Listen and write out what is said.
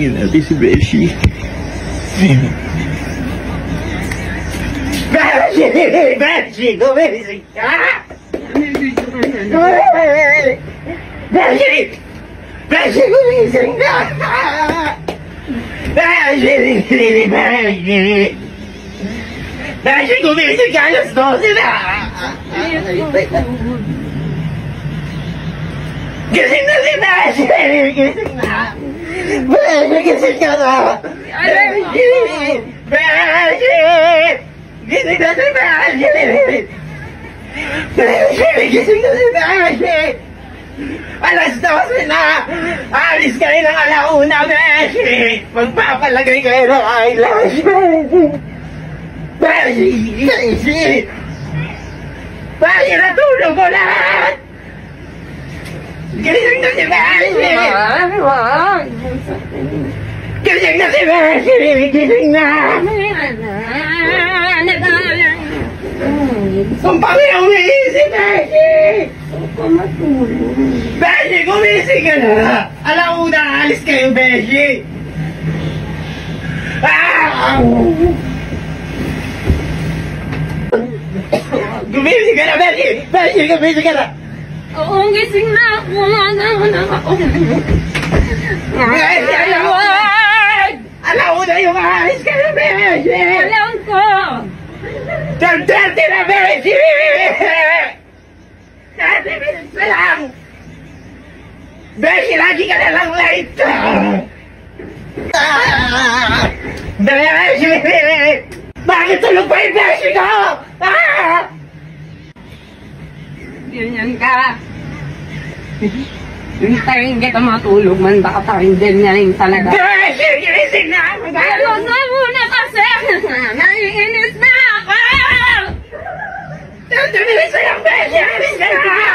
You know, this is Reggie. Reggie, Reggie, no, Reggie. Ah! Reggie, Reggie, Reggie, Reggie, go ver esse cara doce, né? Que na si Beshi! Gising na! Beshi! Gising ka na! Beshi! Beshi! Gising na si! Beshi! Gising na si Beshi! Alas 12 na! Alis kayo ng alauna, Beshi! Magpapalagay kayo ng eyelash, Beshi! Beshi! Beshi! Beshi! Natulog ko lahat! Gising Sono paglione si belli! Come tu! Belli come si chiama? Alla uda alisca in belli! Come si chiama belli? Belli come si chiama? Oo, gising na ako. Wala na ako. Beshi, alauna! Alauna yung alis kayo, Beshi! Alam ko. Daldalti na, Beshi! Thirty minutes na lang! Beshi, lagi ka na lang late! Beshi! Bakit tulog pa yung Beshi ko? Ah! Ganyan ka. Hintayin kita matulog man. Baka pa rin ganyan talaga. Beshi! Ginising na! Pero na muna kasi. Naiinis na ako. Lang, Beshi! Alis ka na!